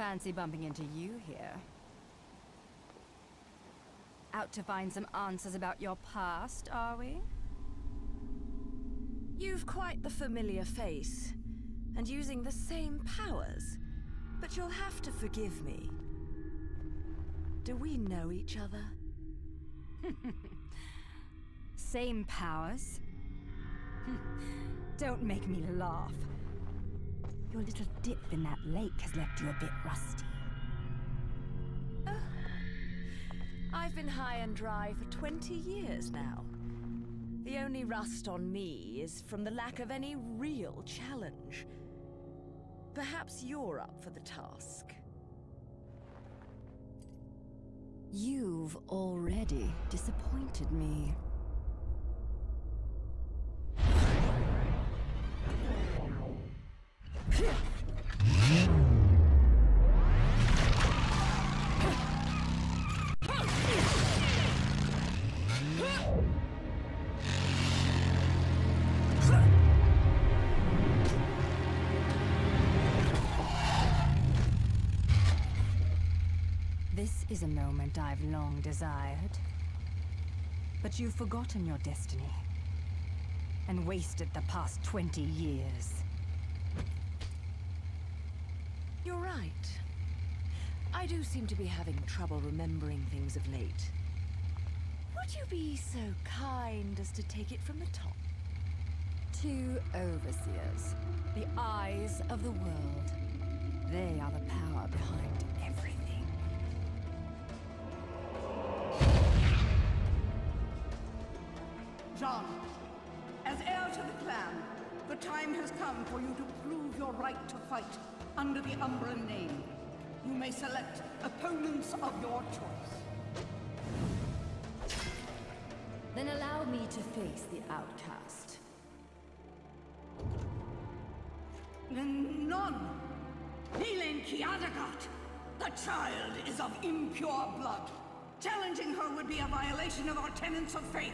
fancy bumping into you here. Out to find some answers about your past, are we? You've quite the familiar face, and using the same powers. But you'll have to forgive me. Do we know each other? Same powers? Don't make me laugh. Your little dip in that lake has left you a bit rusty. I've been high and dry for 20 years now. The only rust on me is from the lack of any real challenge. Perhaps you're up for the task. You've already disappointed me. This is a moment I've long desired. But you've forgotten your destiny. And wasted the past 20 years. You're right. I do seem to be having trouble remembering things of late. Would you be so kind as to take it from the top? Two overseers. The eyes of the world. They are the power behind everything. Jeanne, as heir to the clan, the time has come for you to prove your right to fight under the Umbran name. You may select opponents of your choice. Then allow me to face the outcast. None! Nilen Kiadagat! The child is of impure blood. Challenging her would be a violation of our tenets of faith.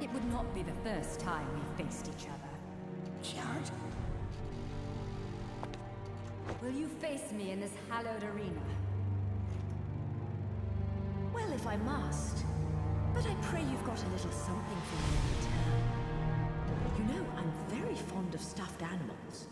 It would not be the first time we faced each other. Kiard? Will you face me in this hallowed arena? Well, if I must. But I pray you've got a little something for me in return. You know, I'm very fond of stuffed animals.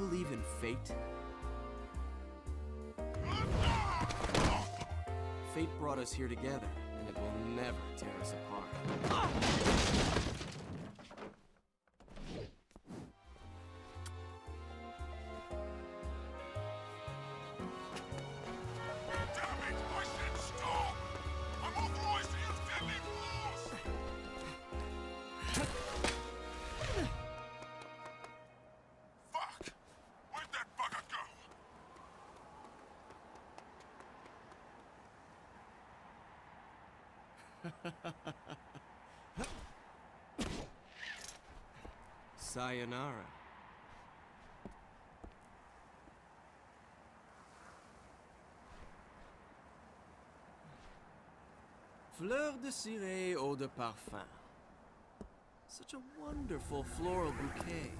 Believe in fate? Fate brought us here together, and it will never tear us apart. Sayonara. Fleur de ciré eau de parfum. Such a wonderful floral bouquet.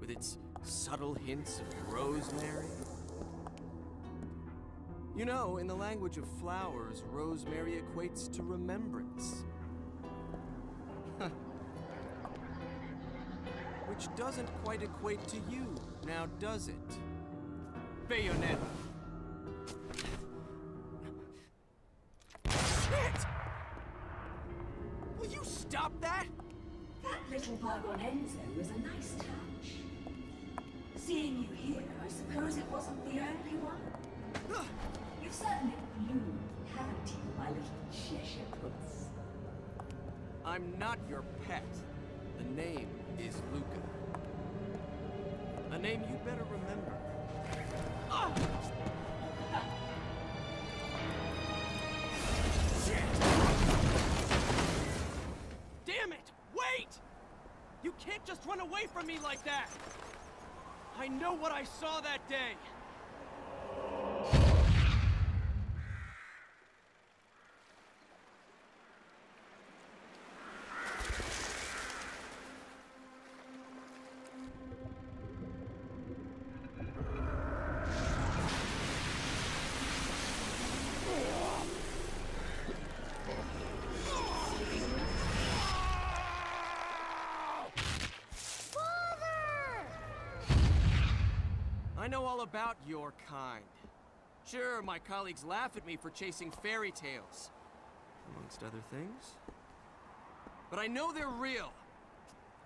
With its subtle hints of rosemary. You know, in the language of flowers, rosemary equates to remembrance. Which doesn't quite equate to you, now does it? Bayonetta. Shit! Will you stop that? That little bug on Enzo was a nice touch. Seeing you here, I suppose it wasn't the only one. You've certainly bloomed, haven't you, my little Cheshire puss? I'm not your pet. The name is Luka. A name you better remember. Damn it! Wait! You can't just run away from me like that! I know what I saw that day! I know all about your kind. Sure, my colleagues laugh at me for chasing fairy tales, amongst other things. But I know they're real.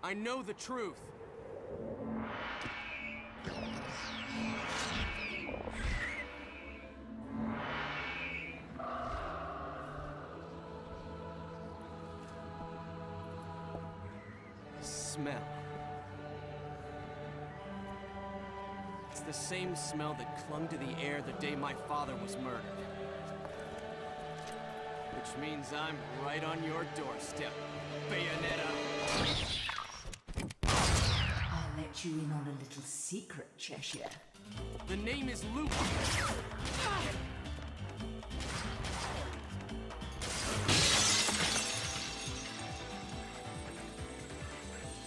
I know the truth. smell. The same smell that clung to the air the day my father was murdered. Which means I'm right on your doorstep, Bayonetta. I'll let you in on a little secret, Cheshire. The name is Luke.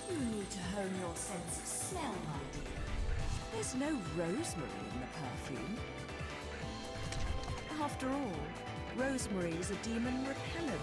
You need to hone your sense of smell. There's no rosemary in the perfume. After all, rosemary is a demon repellent.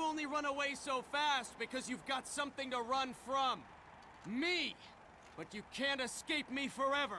You only run away so fast because you've got something to run from. Me! But you can't escape me forever.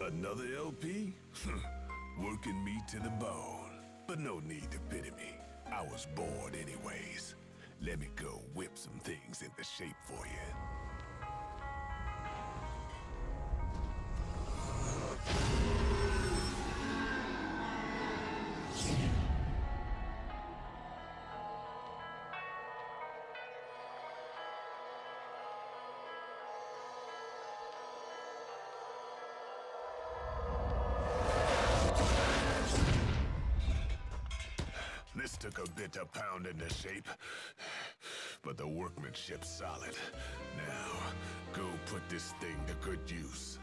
Another LP? Working me to the bone. But no need to pity me. I was bored anyways. Let me go whip some things into shape for you. Took a bit of pounding to shape, but the workmanship's solid. Now, go put this thing to good use.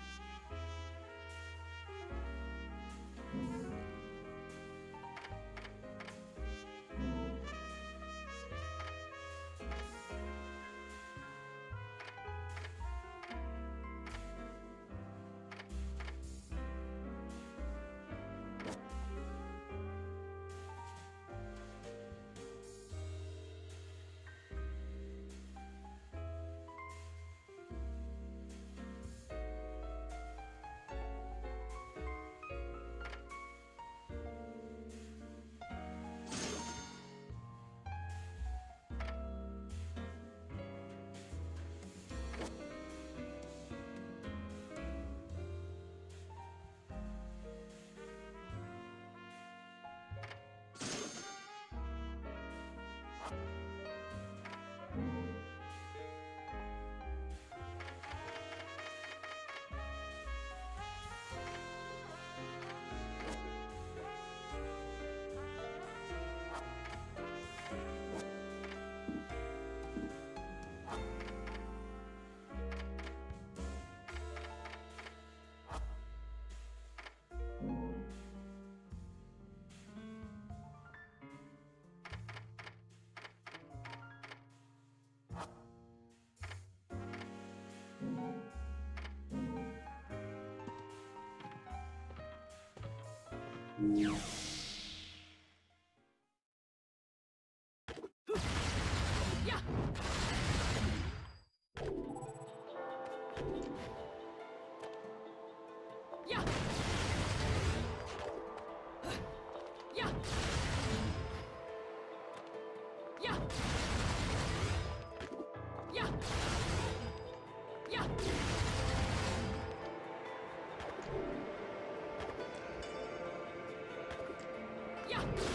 Yeah. Thank you.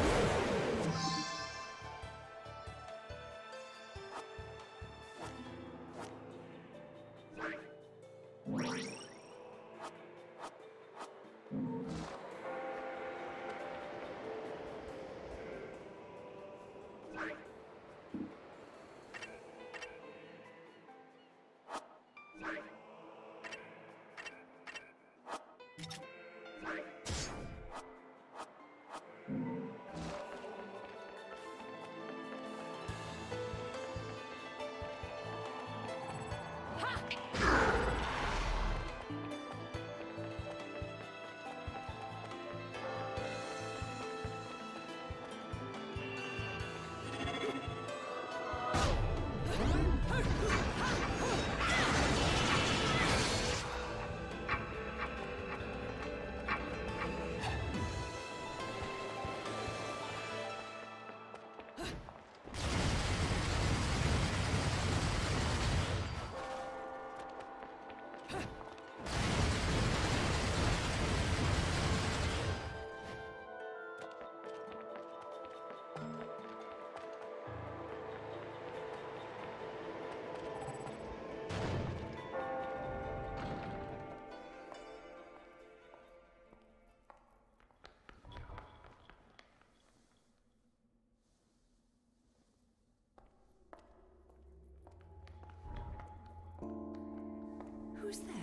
Who's there?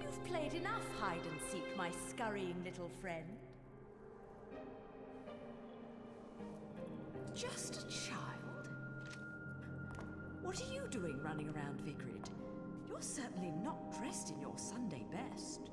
You've played enough hide and seek, my scurrying little friend. Just a child? What are you doing running around Vigrid? You're certainly not dressed in your Sunday best.